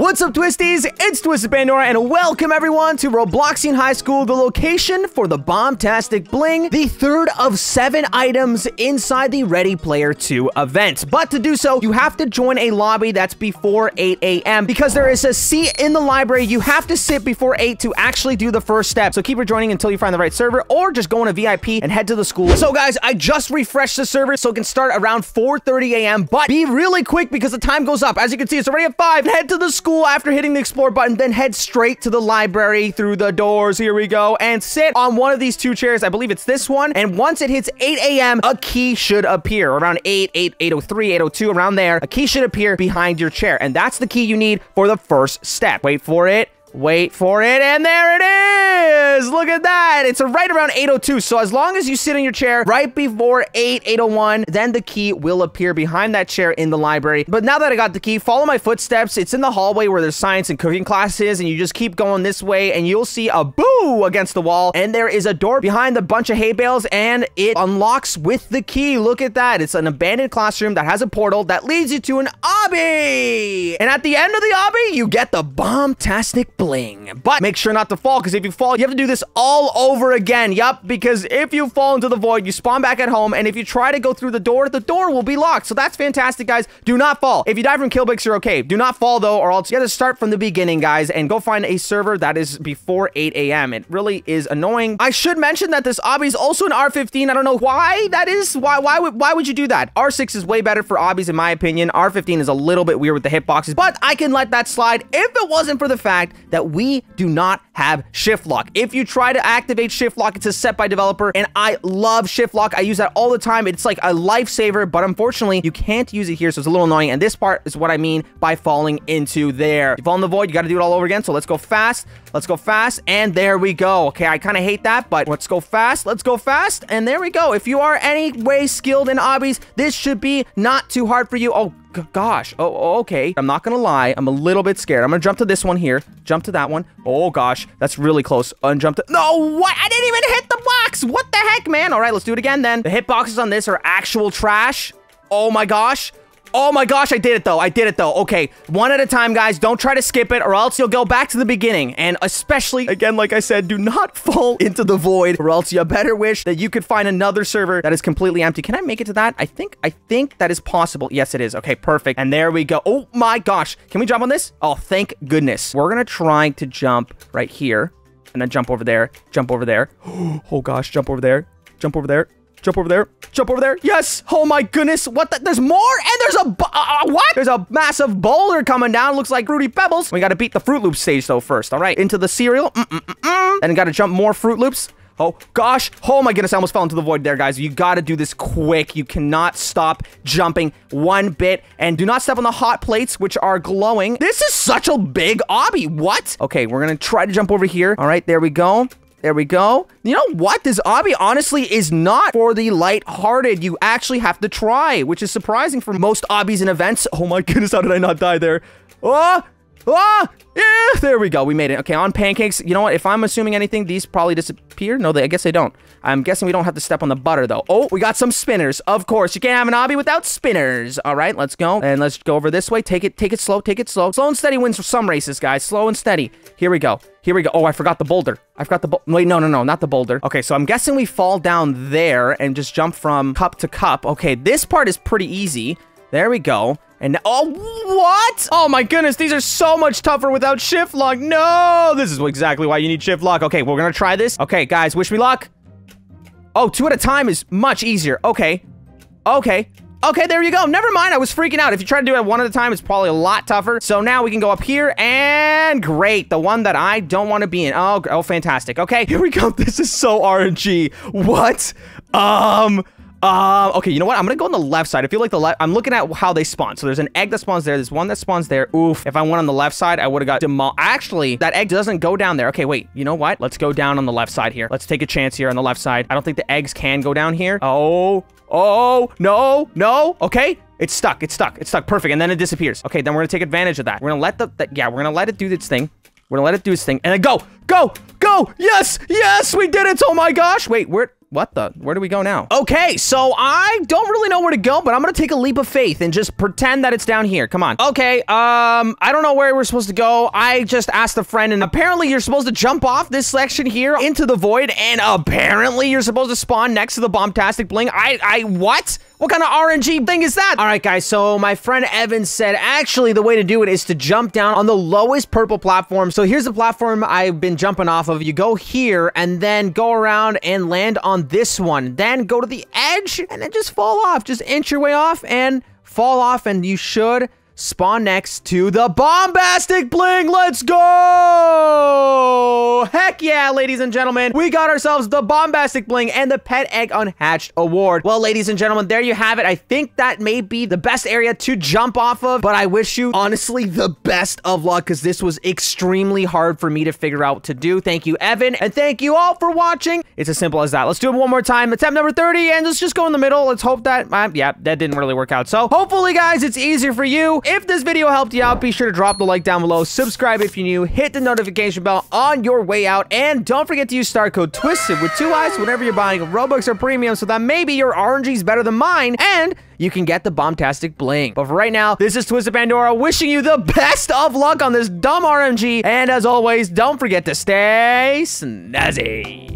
What's up, Twisties? It's Twisted Pandora, and welcome everyone to Robloxian High School, the location for the Bombastic Bling, the third of seven items inside the Ready Player 2 event. But to do so, you have to join a lobby that's before 8 a.m. because there is a seat in the library. You have to sit before 8 to actually do the first step. So keep rejoining until you find the right server, or just go on a VIP and head to the school. So guys, I just refreshed the server so it can start around 4.30 a.m. But be really quick because the time goes up. As you can see, it's already at 5. Head to the school after hitting the explore button, then head straight to the library through the doors. Here we go. And sit on one of these two chairs. I believe it's this one. And once it hits 8 a.m., a key should appear around 8, 8, 803, 802, around there. A key should appear behind your chair. And that's the key you need for the first step. Wait for it. Wait for it, and there it is! Look at that! It's right around 802, so as long as you sit in your chair right before 8, 801, then the key will appear behind that chair in the library. But now that I got the key, follow my footsteps. It's in the hallway where there's science and cooking classes, and you just keep going this way, and you'll see a boo against the wall, and there is a door behind the bunch of hay bales, and it unlocks with the key. Look at that. It's an abandoned classroom that has a portal that leads you to an obby! And at the end of the obby, you get the bombastic But make sure not to fall, because if you fall, you have to do this all over again. Yup, because if you fall into the void, you spawn back at home, and if you try to go through the door, the door will be locked. So that's fantastic, guys. Do not fall. If you die from killbricks, you're okay. Do not fall, though, or else you have to start from the beginning, guys, and go find a server that is before 8 a.m. It really is annoying. I should mention that this obby is also an R15. I don't know why that is. Why, why, would, why would you do that? R6 is way better for obbies, in my opinion. R15 is a little bit weird with the hitboxes, but I can let that slide if it wasn't for the fact that we do not have shift lock. If you try to activate shift lock, it's a set by developer, and I love shift lock. I use that all the time. It's like a lifesaver, but unfortunately, you can't use it here, so it's a little annoying. And this part is what I mean by falling into there. You fall in the void, you got to do it all over again. So let's go fast. Let's go fast, and there we go. Okay, I kind of hate that, but let's go fast. Let's go fast, and there we go. If you are any way skilled in obbies, this should be not too hard for you. Oh, gosh. Oh, oh, okay. I'm not gonna lie. I'm a little bit scared. I'm gonna jump to this one here. Jump to that one. Oh, gosh. That's really close. Unjump to... No, what? I didn't even hit the box. What the heck, man? All right, let's do it again then. The hitboxes on this are actual trash. Oh, my gosh. Oh my gosh, I did it though. I did it though. Okay, one at a time, guys. Don't try to skip it or else you'll go back to the beginning. And especially, again, like I said, do not fall into the void or else you better wish that you could find another server that is completely empty. Can I make it to that? I think, I think that is possible. Yes, it is. Okay, perfect. And there we go. Oh my gosh. Can we jump on this? Oh, thank goodness. We're gonna try to jump right here and then jump over there, jump over there. Oh gosh, jump over there, jump over there. Jump over there. Jump over there. Yes. Oh my goodness. What the? There's more? And there's a... Uh, uh, what? There's a massive boulder coming down. Looks like Fruity Pebbles. We got to beat the Fruit Loop stage though first. All right. Into the cereal. Mm -mm -mm -mm. And got to jump more Fruit Loops. Oh, gosh. Oh, my goodness. I almost fell into the void there, guys. You got to do this quick. You cannot stop jumping one bit. And do not step on the hot plates, which are glowing. This is such a big obby. What? Okay, we're going to try to jump over here. All right, there we go. There we go. You know what? This obby honestly is not for the light-hearted. You actually have to try, which is surprising for most obbies and events. Oh my goodness, how did I not die there? Oh! Oh! Yeah! There we go. We made it. Okay, on pancakes. You know what? If I'm assuming anything, these probably disappear. No, they, I guess they don't. I'm guessing we don't have to step on the butter, though. Oh, we got some spinners. Of course. You can't have an obby without spinners. All right, let's go. And let's go over this way. Take it, take it slow, take it slow. Slow and steady wins for some races, guys. Slow and steady. Here we go. Here we go. Oh, I forgot the boulder. I forgot the Wait, no, no, no, not the boulder. Okay, so I'm guessing we fall down there and just jump from cup to cup. Okay, this part is pretty easy. There we go. And oh, what? Oh my goodness, these are so much tougher without shift lock. No, this is exactly why you need shift lock. Okay, we're gonna try this. Okay, guys, wish me luck. Oh, two at a time is much easier. Okay. Okay. Okay, there you go. Never mind. I was freaking out. If you try to do it one at a time, it's probably a lot tougher. So now we can go up here and great. The one that I don't want to be in. Oh, oh, fantastic. Okay, here we go. This is so RNG. What? Um... Um, okay, you know what? I'm gonna go on the left side. I feel like the left... I'm looking at how they spawn. So there's an egg that spawns there. There's one that spawns there. Oof. If I went on the left side, I would have got demol... Actually, that egg doesn't go down there. Okay, wait. You know what? Let's go down on the left side here. Let's take a chance here on the left side. I don't think the eggs can go down here. Oh, oh, no, no. Okay. It's stuck. It's stuck. It's stuck. Perfect. And then it disappears. Okay, then we're gonna take advantage of that. We're gonna let the... the yeah, we're gonna let it do its thing. We're gonna let it do its thing. And then go! Go! Go! Yes! Yes! We did it! Oh my gosh! Wait, where... what the? Where do we go now? Okay, so I don't really know where to go, but I'm gonna take a leap of faith and just pretend that it's down here. Come on. Okay, um, I don't know where we're supposed to go. I just asked a friend, and apparently you're supposed to jump off this section here into the void, and apparently you're supposed to spawn next to the bombastic bling. I, I, what? What kind of RNG thing is that? All right, guys, so my friend Evan said actually the way to do it is to jump down on the lowest purple platform. So here's the platform I've been jumping off of. You go here and then go around and land on this one. Then go to the edge and then just fall off. Just inch your way off and fall off and you should spawn next to the bombastic bling. Let's go! Heck yeah, ladies and gentlemen. We got ourselves the bombastic bling and the pet egg unhatched award. Well, ladies and gentlemen, there you have it. I think that may be the best area to jump off of, but I wish you honestly the best of luck because this was extremely hard for me to figure out to do. Thank you, Evan, and thank you all for watching. It's as simple as that. Let's do it one more time. Attempt number 30, and let's just go in the middle. Let's hope that, uh, yeah, that didn't really work out. So hopefully, guys, it's easier for you. If this video helped you out, be sure to drop the like down below, subscribe if you're new, hit the notification bell on your way out, and don't forget to use star code TWISTED with two eyes whenever you're buying Robux or Premium so that maybe your RNG is better than mine, and you can get the Bombastic Bling. But for right now, this is Twisted Pandora wishing you the best of luck on this dumb RNG, and as always, don't forget to stay snazzy.